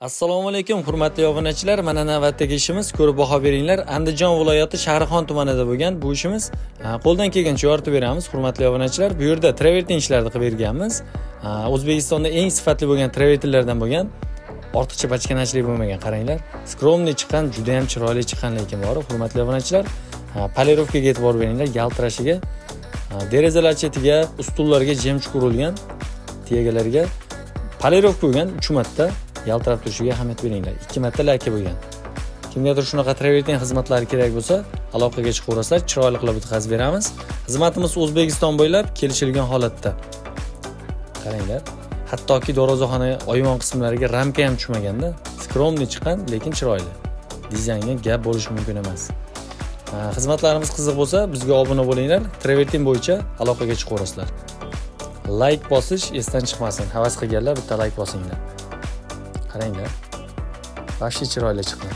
assalomu alaykum hurmatli obunachilar. Mana navbatdagi ishimiz ko'rib baho beringlar. Andijon viloyati shahrixon tumanida bo'lgan bu ishimiz. Qo'ldan kelgancha yoritib beramiz hurmatli obunachilar. Bu yerda travertin ishlarini qilib berganmiz. O'zbekistonda eng sifatli bo'lgan travertinlardan bo'lgan ortiqcha bachkanachilik bo'lmagan qaranglar. Skromniy chiqqan judayam chiroyli chiqqan lekin bori hurmatli obunachilar. Polirovkaga e'tibor beringlar yaltirashiga derazalar chetiga ustunlarga jemchuk urilgan tiyagalarga polirovka bo'lgan uch marta. Yaltirab turishiga ahamiyat beringlar. Ikki marta laka bo'lgan. Kimgadir shunaqa travertin xizmatlari kerak bo'lsa aloqaga chiqaverasizlar chiroyli qilib o'tkazib beramiz. Xizmatimiz o'zbekiston bo'ylab kelishilgan holatda. Qaranglar hattoki darvozaxona oyvon qismlariga ramka ham tushmaganda skromniy chiqqan lekin chiroyli. Dizaynga gap bo'lishi mumkin emas. Xizmatlarimiz qiziq bo'lsa bizga obuna bo'linglar. Travertin bo'yicha aloqaga chiqaverasizlar layk bosish esdan chiqmasin. Havas qilganlar bitta layk bosinglar. Qaranglar вообще chiroyli chiqqan